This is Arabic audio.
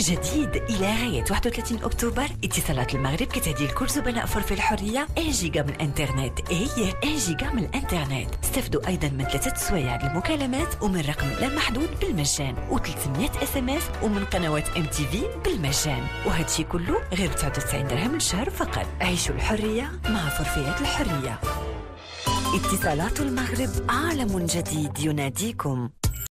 جديد إلى غاية 31 أكتوبر اتصالات المغرب كتهدي لكل زبناء forfait الحرية. إيه 1 جيجا من الإنترنت. إيه 1 إيه جيجا من الإنترنت. استفدوا أيضا من ثلاثة سوايع للمكالمات ومن رقم لا محدود بالمجان. و300 SMS ومن قنوات MTV بالمجان. وهذا كله غير 99 درهم للشهر فقط. عيشوا الحرية مع فرفيات الحرية. اتصالات المغرب عالم جديد يناديكم.